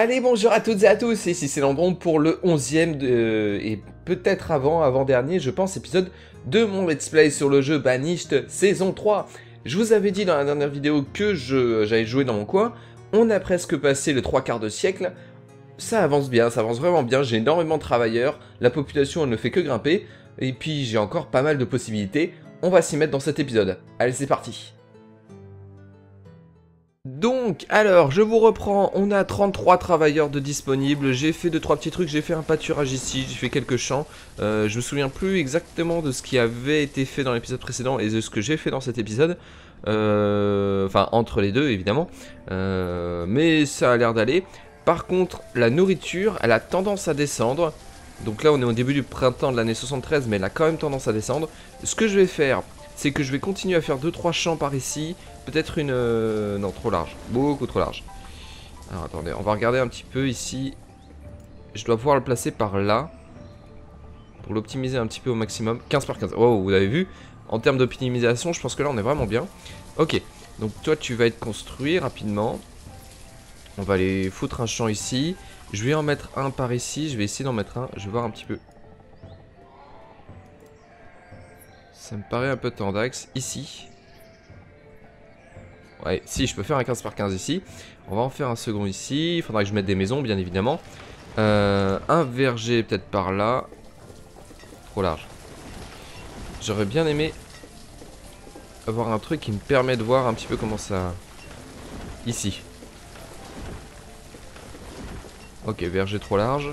Allez, bonjour à toutes et à tous, ici c'est Landron pour le 11ème de... et peut-être avant, avant-dernier, je pense, épisode de mon let's play sur le jeu Banished saison 3. Je vous avais dit dans la dernière vidéo que j'allais jouer dans mon coin, on a presque passé le trois quarts de siècle, ça avance bien, ça avance vraiment bien, j'ai énormément de travailleurs, la population elle ne fait que grimper, et puis j'ai encore pas mal de possibilités, on va s'y mettre dans cet épisode. Allez, c'est parti donc, alors, je vous reprends, on a 33 travailleurs de disponibles, j'ai fait 2 trois petits trucs, j'ai fait un pâturage ici, j'ai fait quelques champs, euh, je me souviens plus exactement de ce qui avait été fait dans l'épisode précédent et de ce que j'ai fait dans cet épisode, euh, enfin, entre les deux, évidemment, euh, mais ça a l'air d'aller. Par contre, la nourriture, elle a tendance à descendre, donc là, on est au début du printemps de l'année 73, mais elle a quand même tendance à descendre. Ce que je vais faire, c'est que je vais continuer à faire 2-3 champs par ici, Peut-être une... Euh, non, trop large. Beaucoup trop large. Alors attendez, on va regarder un petit peu ici. Je dois pouvoir le placer par là. Pour l'optimiser un petit peu au maximum. 15 par 15. Oh, vous avez vu? En termes d'optimisation, je pense que là, on est vraiment bien. Ok, donc toi, tu vas être construit rapidement. On va aller foutre un champ ici. Je vais en mettre un par ici. Je vais essayer d'en mettre un. Je vais voir un petit peu. Ça me paraît un peu tendax. Ici. Ouais, si, je peux faire un 15 par 15 ici. On va en faire un second ici. Il faudra que je mette des maisons, bien évidemment. Euh, un verger peut-être par là. Trop large. J'aurais bien aimé avoir un truc qui me permet de voir un petit peu comment ça... Ici. Ok, verger trop large.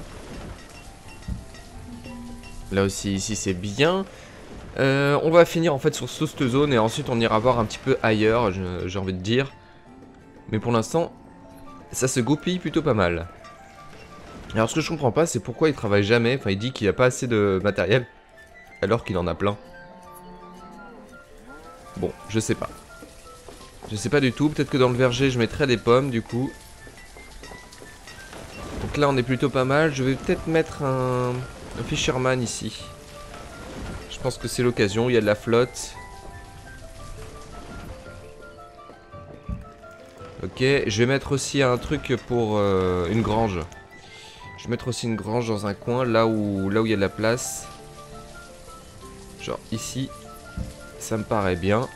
Là aussi, ici c'est bien. Euh, on va finir en fait sur cette zone et ensuite on ira voir un petit peu ailleurs, j'ai envie de dire. Mais pour l'instant, ça se goupille plutôt pas mal. Alors ce que je comprends pas, c'est pourquoi il travaille jamais. Enfin, il dit qu'il n'y a pas assez de matériel, alors qu'il en a plein. Bon, je sais pas. Je sais pas du tout. Peut-être que dans le verger, je mettrai des pommes, du coup. Donc là, on est plutôt pas mal. Je vais peut-être mettre un, un fisherman ici. Je pense que c'est l'occasion, il y a de la flotte. Ok, je vais mettre aussi un truc pour euh, une grange. Je vais mettre aussi une grange dans un coin, là où, là où il y a de la place. Genre ici. Ça me paraît bien.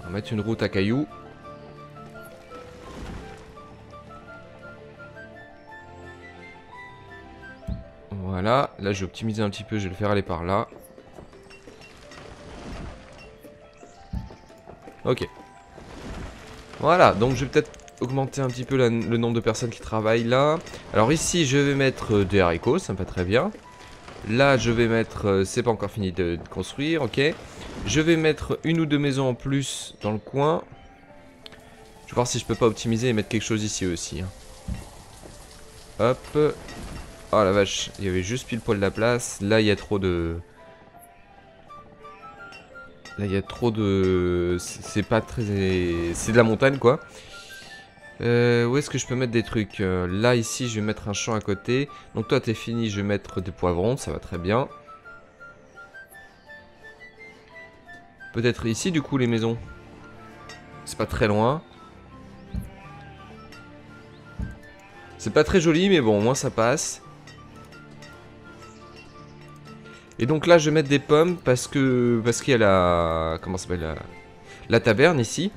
On va mettre une route à cailloux. Là je vais optimiser un petit peu, je vais le faire aller par là. Ok. Voilà, donc je vais peut-être augmenter un petit peu le nombre de personnes qui travaillent là. Alors ici je vais mettre euh, des haricots, ça me va très bien. Là je vais mettre, euh, c'est pas encore fini de, construire, ok. Je vais mettre une ou deux maisons en plus dans le coin. Je vais voir si je peux pas optimiser et mettre quelque chose ici aussi. Hein. Hop, Oh la vache, il y avait juste pile poil de la place. Là, il y a trop de... Là, il y a trop de... C'est pas très... C'est de la montagne, quoi. Euh, où est-ce que je peux mettre des trucs? Euh, Là, ici, je vais mettre un champ à côté. Donc toi, t'es fini, je vais mettre des poivrons. Ça va très bien. Peut-être ici, du coup, les maisons. C'est pas très loin. C'est pas très joli, mais bon, au moins ça passe. Et donc là, je vais mettre des pommes parce que parce qu'il y a la comment s'appelle la, taverne ici.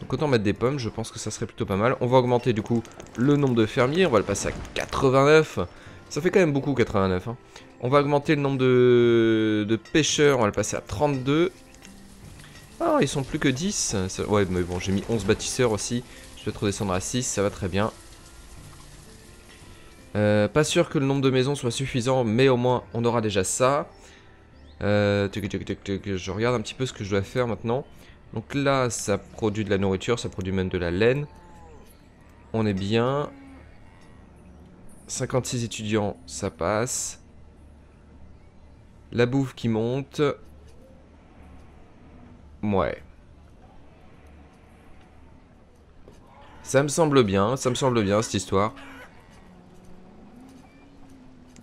Donc autant mettre des pommes, je pense que ça serait plutôt pas mal. On va augmenter du coup le nombre de fermiers, on va le passer à 89. Ça fait quand même beaucoup 89. Hein. On va augmenter le nombre de, de pêcheurs, on va le passer à 32. Ah, ils sont plus que 10. Ouais, mais bon, j'ai mis 11 bâtisseurs aussi. Je vais te redescendre à 6, ça va très bien. Euh, pas sûr que le nombre de maisons soit suffisant, mais au moins on aura déjà ça. Euh, je regarde un petit peu ce que je dois faire maintenant. Donc là, ça produit de la nourriture, ça produit même de la laine. On est bien. 56 étudiants, ça passe. La bouffe qui monte. Ouais. Ça me semble bien, ça me semble bien cette histoire.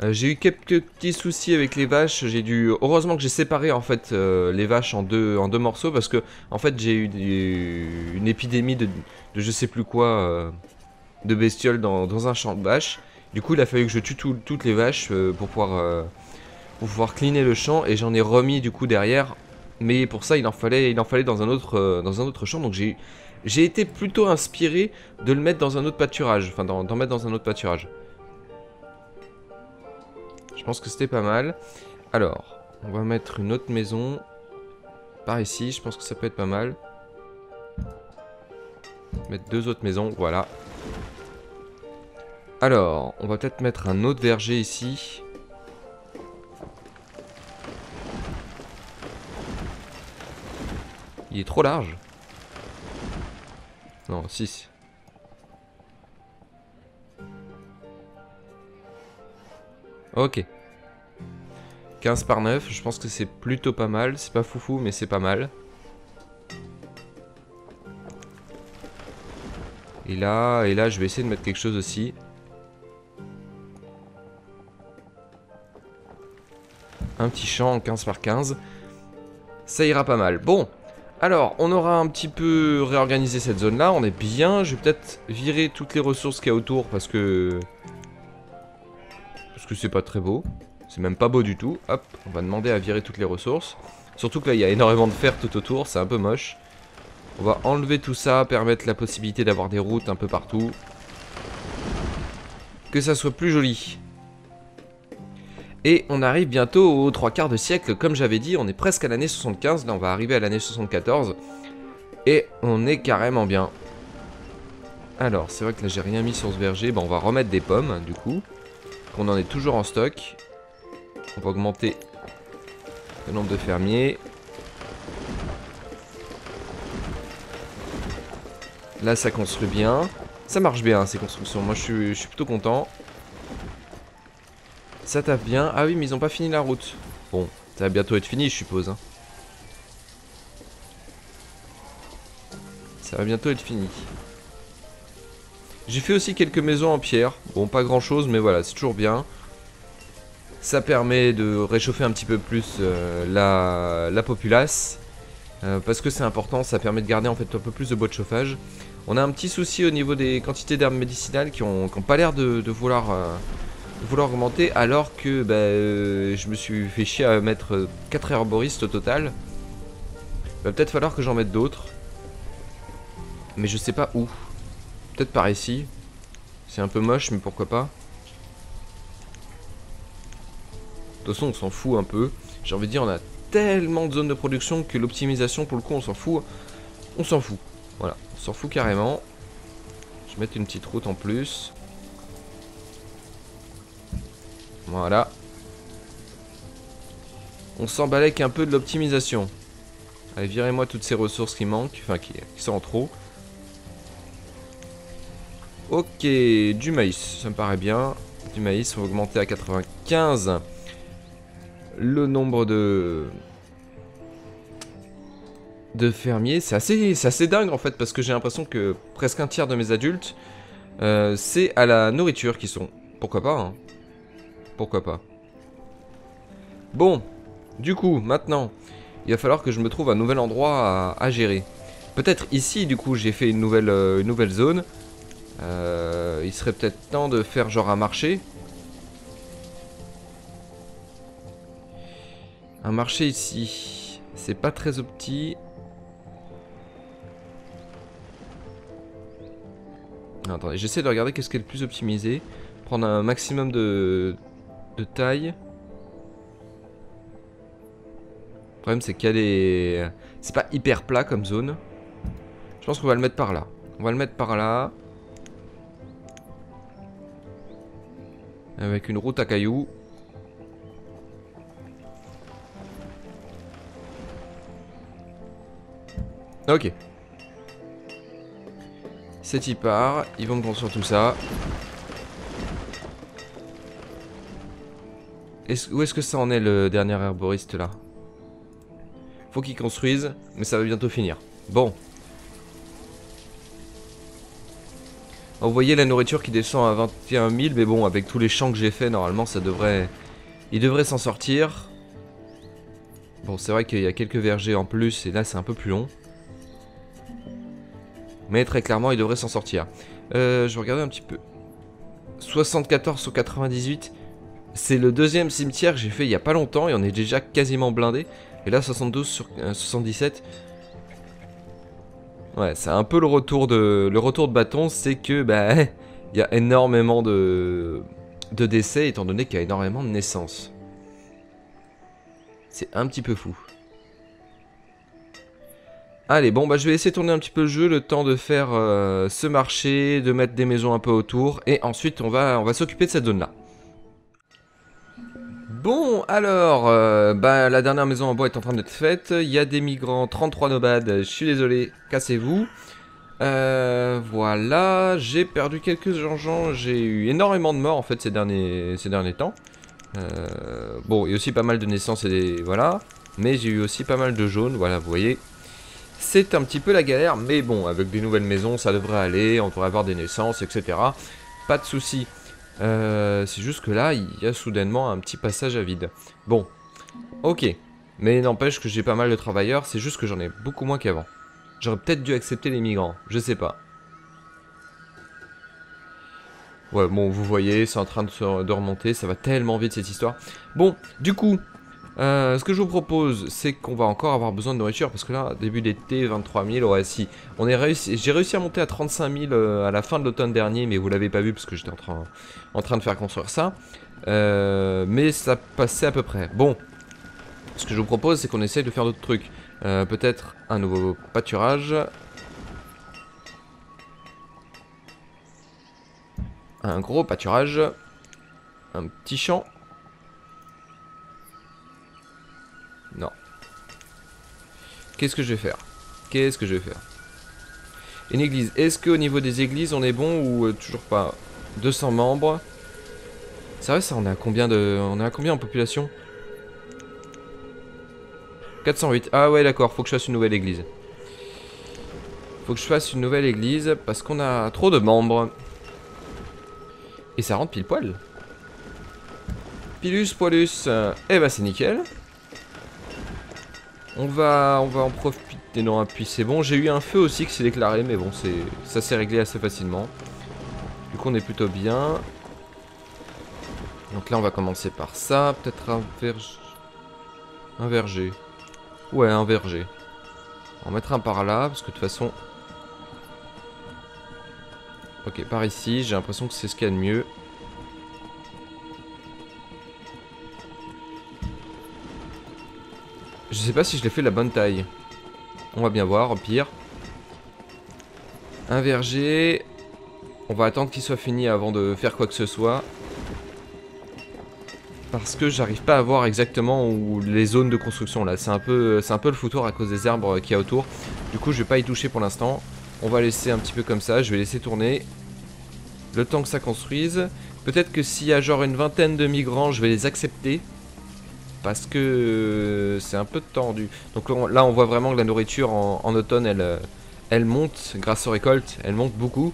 Euh, j'ai eu quelques petits soucis avec les vaches. J'ai dû, heureusement que j'ai séparé en fait euh, les vaches en deux, en deux morceaux parce que en fait j'ai eu une épidémie de, je sais plus quoi euh, de bestioles dans, dans, un champ de vaches. Du coup, il a fallu que je tue toutes les vaches pour pouvoir pour pouvoir cleaner le champ et j'en ai remis du coup derrière. Mais pour ça, il en fallait, il en fallait dans un autre, dans un autre champ. Donc j'ai j'ai été plutôt inspiré de le mettre dans un autre pâturage, enfin d'en mettre dans un autre pâturage. Je pense que c'était pas mal. Alors, on va mettre une autre maison par ici. Je pense que ça peut être pas mal. Mettre deux autres maisons, voilà. Alors, on va peut-être mettre un autre verger ici. Il est trop large. Non, 6. Ok. 15 par 9, je pense que c'est plutôt pas mal. C'est pas foufou, mais c'est pas mal. Et là, et là, je vais essayer de mettre quelque chose aussi. Un petit champ en 15 par 15. Ça ira pas mal. Bon, alors, on aura un petit peu réorganisé cette zone-là. On est bien. Je vais peut-être virer toutes les ressources qu'il y a autour parce que c'est pas très beau. C'est même pas beau du tout. Hop, on va demander à virer toutes les ressources. Surtout que là, il y a énormément de fer tout autour, c'est un peu moche. On va enlever tout ça, permettre la possibilité d'avoir des routes un peu partout. Que ça soit plus joli. Et on arrive bientôt aux trois quarts de siècle, comme j'avais dit, on est presque à l'année 75, là on va arriver à l'année 74. Et on est carrément bien. Alors, c'est vrai que là j'ai rien mis sur ce verger, bon on va remettre des pommes du coup. On en est toujours en stock. On va augmenter le nombre de fermiers. Là, ça construit bien. Ça marche bien, ces constructions. Moi, je suis, plutôt content. Ça tape bien. Ah oui, mais ils ont pas fini la route. Bon, ça va bientôt être fini, je suppose. Hein. Ça va bientôt être fini. J'ai fait aussi quelques maisons en pierre. Bon, pas grand chose, mais voilà, c'est toujours bien. Ça permet de réchauffer un petit peu plus euh, la, populace. Euh, parce que c'est important, ça permet de garder en fait un peu plus de bois de chauffage. On a un petit souci au niveau des quantités d'herbes médicinales qui ont, pas l'air de, vouloir, euh, vouloir augmenter alors que bah, je me suis fait chier à mettre 4 herboristes au total. Va peut-être falloir que j'en mette d'autres. Mais je sais pas où. Peut-être par ici. C'est un peu moche, mais pourquoi pas. De toute façon, on s'en fout un peu. J'ai envie de dire, on a tellement de zones de production que l'optimisation, pour le coup, on s'en fout. On s'en fout. Voilà, on s'en fout carrément. Je vais mettre une petite route en plus. Voilà. On s'emballe un peu de l'optimisation. Allez, virez-moi toutes ces ressources qui manquent, enfin qui sont en trop. Ok, du maïs, ça me paraît bien. Du maïs, on va augmenter à 95 le nombre de de fermiers. C'est assez, dingue en fait, parce que j'ai l'impression que presque un tiers de mes adultes, euh, c'est à la nourriture qui sont. Pourquoi pas, hein Pourquoi pas. Bon, du coup, maintenant, il va falloir que je me trouve un nouvel endroit à, gérer. Peut-être ici, du coup, j'ai fait une nouvelle, euh, une nouvelle zone. Euh, il serait peut-être temps de faire genre un marché. Un marché ici. C'est pas très opti. Attendez, j'essaie de regarder qu'est-ce qui est le plus optimisé. Prendre un maximum de, de taille. Le problème c'est qu'elle est... C'est pas hyper plat comme zone. Je pense qu'on va le mettre par là. On va le mettre par là. Avec une route à cailloux. Ok. C'est y part. Ils vont construire tout ça. où est-ce que ça en est le dernier herboriste là? Faut qu'ils construisent, mais ça va bientôt finir. Bon. Vous voyez la nourriture qui descend à 21 000, mais bon, avec tous les champs que j'ai fait, normalement, ça devrait... Il devrait s'en sortir. Bon, c'est vrai qu'il y a quelques vergers en plus, et là, c'est un peu plus long. Mais très clairement, il devrait s'en sortir. Euh, je vais regarder un petit peu. 74 sur 98. C'est le deuxième cimetière que j'ai fait il y a pas longtemps et on est déjà quasiment blindé. Et là 72 sur 77. Ouais, c'est un peu le retour de le retour de bâton, c'est que bah il y a énormément de de décès étant donné qu'il y a énormément de naissances. C'est un petit peu fou. Allez, bon, bah je vais de tourner un petit peu le jeu, le temps de faire euh, ce marché, de mettre des maisons un peu autour, et ensuite on va, on va s'occuper de cette zone-là. Bon, alors, bah, la dernière maison en bois est en train d'être faite. Il y a des migrants, 33 nomades. Je suis désolé, cassez-vous. Euh, voilà, j'ai perdu quelques gens. J'ai eu énormément de morts en fait ces derniers, ces derniers temps. Euh, bon, il y a aussi pas mal de naissances et des... Voilà. Mais j'ai eu aussi pas mal de jaunes, voilà, vous voyez. C'est un petit peu la galère, mais bon, avec des nouvelles maisons, ça devrait aller. On devrait avoir des naissances, etc. Pas de soucis. Euh, c'est juste que là, il y a soudainement un petit passage à vide. Bon, ok. Mais n'empêche que j'ai pas mal de travailleurs, c'est juste que j'en ai beaucoup moins qu'avant. J'aurais peut-être dû accepter les migrants, je sais pas. Ouais, bon, vous voyez, c'est en train de, de remonter, ça va tellement vite cette histoire. Bon, du coup, euh, ce que je vous propose, c'est qu'on va encore avoir besoin de nourriture, parce que là, début d'été, 23 000, ouais, si. On est réussi, j'ai réussi à monter à 35 000 euh, à la fin de l'automne dernier, mais vous l'avez pas vu, parce que j'étais en train, de faire construire ça. Euh, mais ça passait à peu près. Bon, ce que je vous propose, c'est qu'on essaye de faire d'autres trucs. Peut-être un nouveau pâturage. Un gros pâturage. Un petit champ. Qu'est-ce que je vais faire? Qu'est-ce que je vais faire? Une église. Est-ce qu'au niveau des églises, on est bon ou euh, toujours pas? 200 membres. C'est vrai ça, on à combien de... On à combien en population? 408. Ah ouais d'accord, faut que je fasse une nouvelle église. Faut que je fasse une nouvelle église parce qu'on a trop de membres. Et ça rentre pile poil. Pilus, poilus. eh bah c'est nickel. On va, en profiter. Non, puis c'est bon. J'ai eu un feu aussi qui s'est déclaré, mais bon, ça s'est réglé assez facilement. Du coup, on est plutôt bien. Donc là, on va commencer par ça. Peut-être un verger. Un verger. Ouais, un verger. On va mettre un par là, parce que de toute façon... Ok, par ici, j'ai l'impression que c'est ce qu'il y a de mieux. Sais pas si je l'ai fait la bonne taille. On va bien voir, au pire. Un verger. On va attendre qu'il soit fini avant de faire quoi que ce soit. Parce que j'arrive pas à voir exactement où les zones de construction là. C'est un, peu, un peu le foutoir à cause des arbres qu'il y a autour. Du coup, je vais pas y toucher pour l'instant. On va laisser un petit peu comme ça. Je vais laisser tourner. Le temps que ça construise. Peut-être que s'il y a genre une vingtaine de migrants, je vais les accepter parce que euh, c'est un peu tendu. Donc là, on voit vraiment que la nourriture en, automne, elle, euh, elle monte grâce aux récoltes, elle monte beaucoup.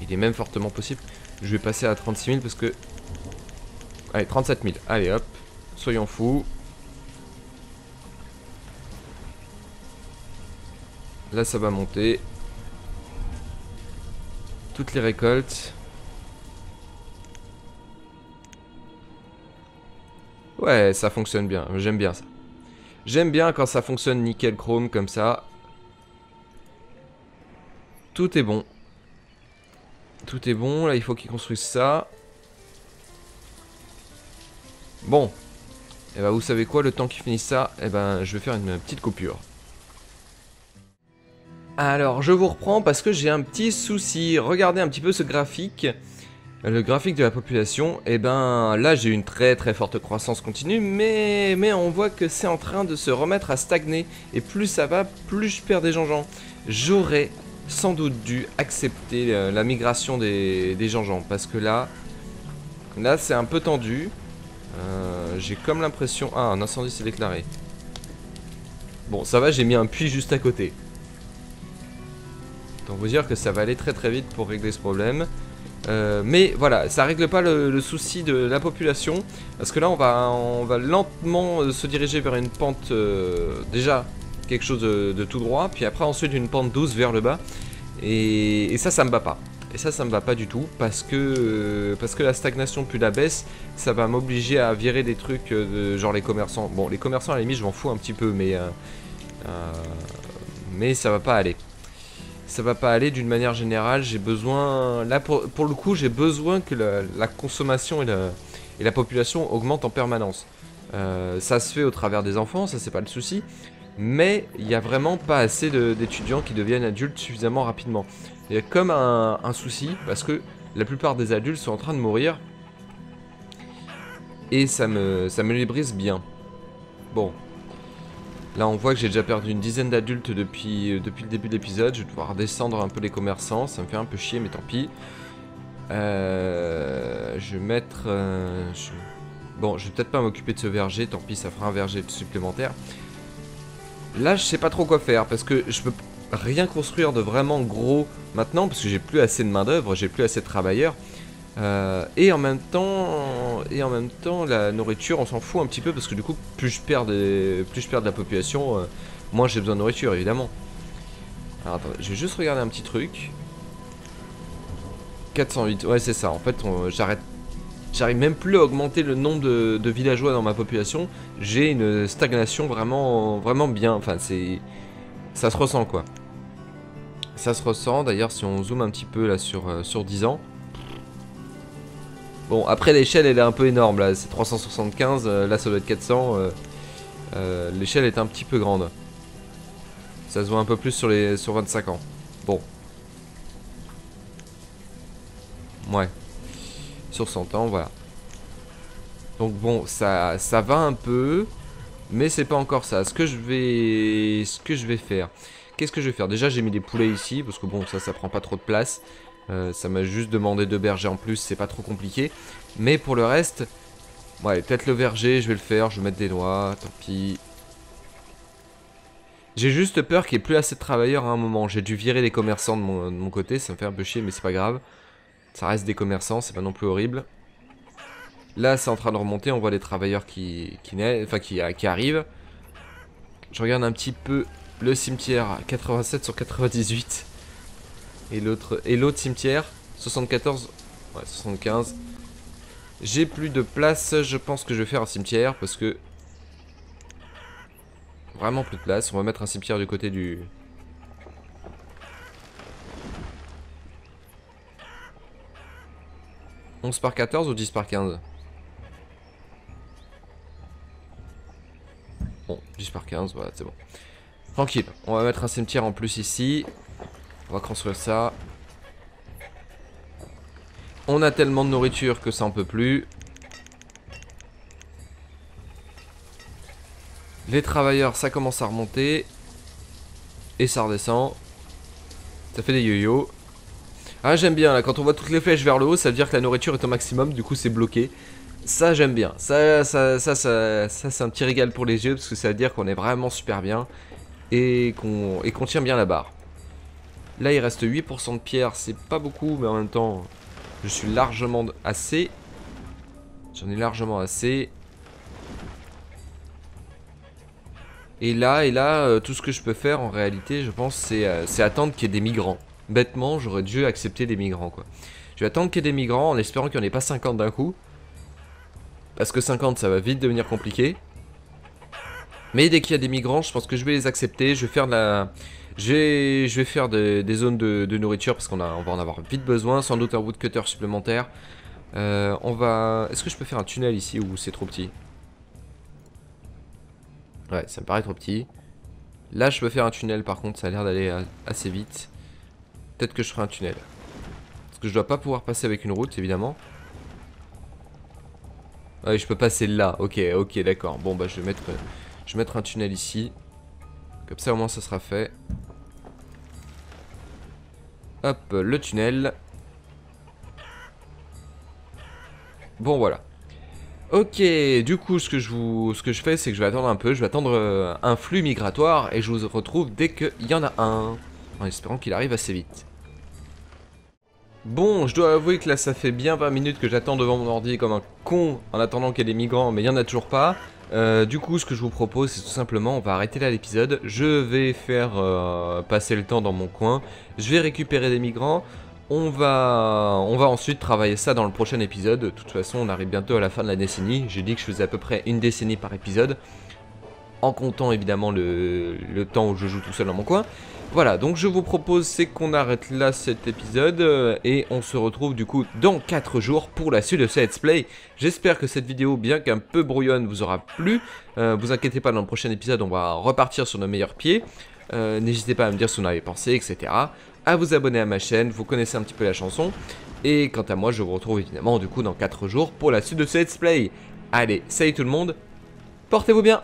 Il est même fortement possible. Je vais passer à 36 000 parce que... Allez, 37 000. Allez, hop. Soyons fous. Là, ça va monter. Toutes les récoltes. Ouais, ça fonctionne bien. J'aime bien ça. J'aime bien quand ça fonctionne nickel chrome comme ça. Tout est bon. Tout est bon. Là, il faut qu'ils construisent ça. Bon. Et eh ben, vous savez quoi, le temps qu'ils finissent ça, eh ben, je vais faire une petite coupure. Alors, je vous reprends parce que j'ai un petit souci. Regardez un petit peu ce graphique le graphique de la population, et eh ben là j'ai une très très forte croissance continue, mais, mais on voit que c'est en train de se remettre à stagner, et plus ça va, plus je perds des gens J'aurais sans doute dû accepter euh, la migration des, des gens parce que là, là c'est un peu tendu. Euh, j'ai comme l'impression... Ah, un incendie s'est déclaré. Bon, ça va, j'ai mis un puits juste à côté. Donc vous dire que ça va aller très très vite pour régler ce problème. Euh, mais voilà, ça règle pas le, souci de la population, parce que là on va, on va lentement euh, se diriger vers une pente, euh, déjà quelque chose de, tout droit, puis après ensuite une pente douce vers le bas, et, ça ça me va pas. Et ça ça me va pas du tout, parce que, parce que la stagnation puis la baisse, ça va m'obliger à virer des trucs de, genre les commerçants. Bon les commerçants à la limite je m'en fous un petit peu, mais, mais ça va pas aller ça va pas aller d'une manière générale. J'ai besoin, là pour, le coup, j'ai besoin que la, consommation et la, population augmentent en permanence. Euh, ça se fait au travers des enfants, ça c'est pas le souci, mais il n'y a vraiment pas assez d'étudiants qui deviennent adultes suffisamment rapidement. Il y a comme un, un, souci parce que la plupart des adultes sont en train de mourir et ça me, ça me les brise bien. Bon, Là, on voit que j'ai déjà perdu une dizaine d'adultes depuis, euh, depuis le début de l'épisode. Je vais devoir descendre un peu les commerçants. Ça me fait un peu chier, mais tant pis. Euh, je vais mettre... Euh, bon, je vais peut-être pas m'occuper de ce verger. Tant pis, ça fera un verger supplémentaire. Là, je sais pas trop quoi faire. Parce que je peux rien construire de vraiment gros maintenant. Parce que j'ai plus assez de main d'œuvre. J'ai plus assez de travailleurs. Euh, et en même temps, et en même temps, la nourriture, on s'en fout un petit peu parce que du coup, plus je perds, plus je perds de la population, euh, moins j'ai besoin de nourriture, évidemment. Alors attendez, je vais juste regarder un petit truc. 408, ouais c'est ça. En fait, j'arrête, j'arrive même plus à augmenter le nombre de, de villageois dans ma population. J'ai une stagnation vraiment, vraiment bien. Enfin, c'est, ça se ressent quoi. Ça se ressent. D'ailleurs, si on zoome un petit peu là sur, euh, sur 10 ans. Bon, après l'échelle elle est un peu énorme là, c'est 375, euh, là ça doit être 400. Euh, euh, l'échelle est un petit peu grande. Ça se voit un peu plus sur, les, sur 25 ans. Bon. Ouais. Sur 100 ans, voilà. Donc bon, ça, ça va un peu, mais c'est pas encore ça. Ce que je vais, ce que je vais faire, qu'est-ce que je vais faire? Déjà, j'ai mis des poulets ici parce que bon, ça, ça prend pas trop de place. Euh, ça m'a juste demandé deux bergers en plus, c'est pas trop compliqué. Mais pour le reste, ouais, peut-être le verger, je vais le faire, je vais mettre des noix, tant pis. J'ai juste peur qu'il n'y ait plus assez de travailleurs à un moment. J'ai dû virer les commerçants de mon, côté, ça me fait un peu chier, mais c'est pas grave. Ça reste des commerçants, c'est pas non plus horrible. Là, c'est en train de remonter, on voit les travailleurs qui, qui, enfin, qui, qui arrivent. Je regarde un petit peu le cimetière, 87 sur 98. Et l'autre et l'autre cimetière 74 ouais 75 J'ai plus de place, je pense que je vais faire un cimetière parce que vraiment plus de place, on va mettre un cimetière du côté du 11 par 14 ou 10 par 15 Bon, 10 par 15, voilà, c'est bon. Tranquille, on va mettre un cimetière en plus ici. On va construire ça. On a tellement de nourriture que ça en peut plus. Les travailleurs, ça commence à remonter. Et ça redescend. Ça fait des yo-yo. Ah j'aime bien là, quand on voit toutes les flèches vers le haut, ça veut dire que la nourriture est au maximum, du coup c'est bloqué. Ça j'aime bien, ça, ça, ça, ça, ça c'est un petit régal pour les yeux, parce que ça veut dire qu'on est vraiment super bien. Et qu'on tient bien la barre. Là, il reste 8% de pierre. C'est pas beaucoup, mais en même temps, je suis largement assez. J'en ai largement assez. Et là, et là, euh, tout ce que je peux faire en réalité, je pense, c'est euh, attendre qu'il y ait des migrants. Bêtement, j'aurais dû accepter des migrants, quoi. Je vais attendre qu'il y ait des migrants en espérant qu'il n'y en ait pas 50 d'un coup. Parce que 50, ça va vite devenir compliqué. Mais dès qu'il y a des migrants, je pense que je vais les accepter. Je vais faire de la... Je vais faire des, zones de, nourriture parce qu'on va en avoir vite besoin. Sans doute un woodcutter supplémentaire. Euh, on va... Est-ce que je peux faire un tunnel ici ou c'est trop petit? Ouais, ça me paraît trop petit. Là, je peux faire un tunnel par contre. Ça a l'air d'aller assez vite. Peut-être que je ferai un tunnel. Parce que je dois pas pouvoir passer avec une route, évidemment. Ouais, je peux passer là. Ok, ok, d'accord. Bon, bah, je vais mettre, je vais mettre un tunnel ici. Comme ça, au moins, ça sera fait. Hop, le tunnel. Bon, voilà. Ok, du coup, ce que je vous, ce que je fais, c'est que je vais attendre un peu. Je vais attendre euh, un flux migratoire et je vous retrouve dès qu'il y en a un. en espérant qu'il arrive assez vite. Bon, je dois avouer que là ça fait bien 20 minutes que j'attends devant mon ordi comme un con en attendant qu'il y ait des migrants, mais il n'y en a toujours pas. Euh, du coup, ce que je vous propose, c'est tout simplement, on va arrêter là l'épisode. Je vais faire euh, passer le temps dans mon coin. Je vais récupérer des migrants. On va, on va ensuite travailler ça dans le prochain épisode. De toute façon, on arrive bientôt à la fin de la décennie. J'ai dit que je faisais à peu près une décennie par épisode. En comptant évidemment le, temps où je joue tout seul dans mon coin. Voilà, donc je vous propose c'est qu'on arrête là cet épisode euh, et on se retrouve du coup dans 4 jours pour la suite de ce let's play. J'espère que cette vidéo, bien qu'un peu brouillonne, vous aura plu. Euh, vous inquiétez pas, dans le prochain épisode, on va repartir sur nos meilleurs pieds. Euh, N'hésitez pas à me dire ce que vous en avez pensé, etc. À vous abonner à ma chaîne, vous connaissez un petit peu la chanson. Et quant à moi, je vous retrouve évidemment du coup dans 4 jours pour la suite de ce let's play. Allez, salut tout le monde, portez-vous bien